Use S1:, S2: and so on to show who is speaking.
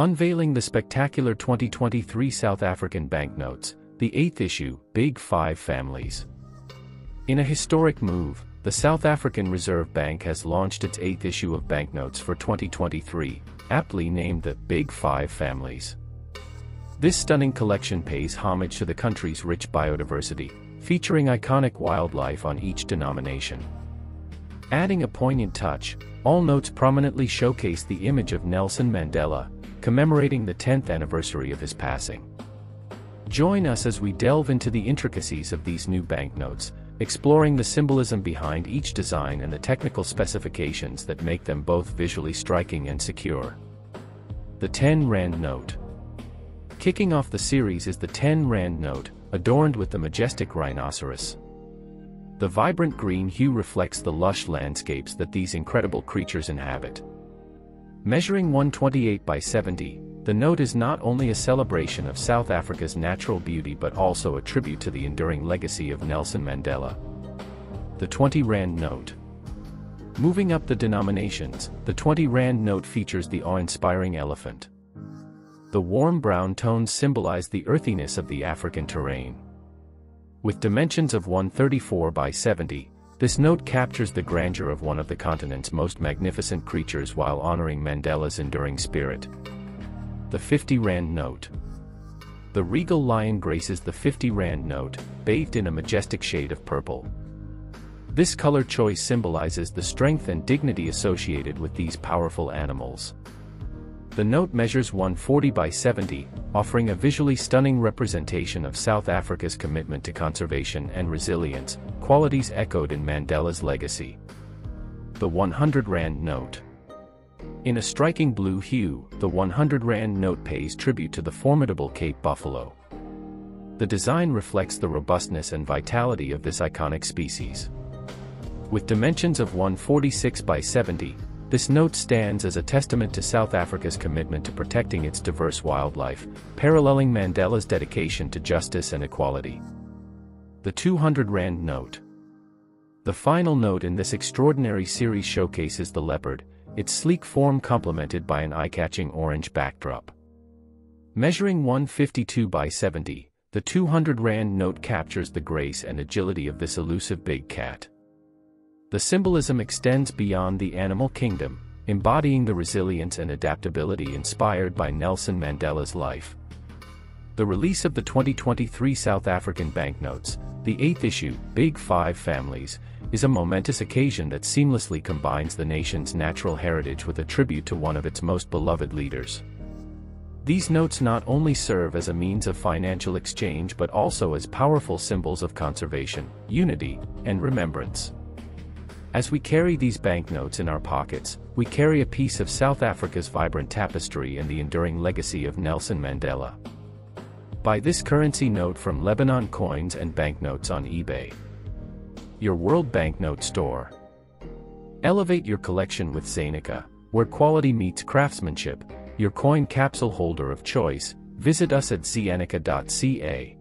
S1: Unveiling the spectacular 2023 South African banknotes, the eighth issue, Big Five Families. In a historic move, the South African Reserve Bank has launched its eighth issue of banknotes for 2023, aptly named the Big Five Families. This stunning collection pays homage to the country's rich biodiversity, featuring iconic wildlife on each denomination. Adding a poignant touch, all notes prominently showcase the image of Nelson Mandela, commemorating the 10th anniversary of his passing. Join us as we delve into the intricacies of these new banknotes, exploring the symbolism behind each design and the technical specifications that make them both visually striking and secure. The 10 Rand Note Kicking off the series is the 10 Rand Note, adorned with the majestic rhinoceros. The vibrant green hue reflects the lush landscapes that these incredible creatures inhabit. Measuring 128 by 70, the note is not only a celebration of South Africa's natural beauty but also a tribute to the enduring legacy of Nelson Mandela. The 20 Rand Note Moving up the denominations, the 20 Rand note features the awe-inspiring elephant. The warm brown tones symbolize the earthiness of the African terrain. With dimensions of 134 by 70, this note captures the grandeur of one of the continent's most magnificent creatures while honoring Mandela's enduring spirit. The 50 Rand Note The regal lion graces the 50 Rand note, bathed in a majestic shade of purple. This color choice symbolizes the strength and dignity associated with these powerful animals. The note measures 140 by 70, offering a visually stunning representation of South Africa's commitment to conservation and resilience, qualities echoed in Mandela's legacy. The 100 Rand Note In a striking blue hue, the 100 Rand note pays tribute to the formidable Cape Buffalo. The design reflects the robustness and vitality of this iconic species. With dimensions of 146 by 70, this note stands as a testament to South Africa's commitment to protecting its diverse wildlife, paralleling Mandela's dedication to justice and equality. The 200 Rand Note The final note in this extraordinary series showcases the leopard, its sleek form complemented by an eye-catching orange backdrop. Measuring 152 by 70, the 200 Rand note captures the grace and agility of this elusive big cat. The symbolism extends beyond the animal kingdom, embodying the resilience and adaptability inspired by Nelson Mandela's life. The release of the 2023 South African banknotes, the eighth issue, Big Five Families, is a momentous occasion that seamlessly combines the nation's natural heritage with a tribute to one of its most beloved leaders. These notes not only serve as a means of financial exchange but also as powerful symbols of conservation, unity, and remembrance. As we carry these banknotes in our pockets, we carry a piece of South Africa's vibrant tapestry and the enduring legacy of Nelson Mandela. Buy this currency note from Lebanon Coins and Banknotes on eBay. Your World Banknote Store. Elevate your collection with Zanica, where quality meets craftsmanship, your coin capsule holder of choice. Visit us at zanica.ca.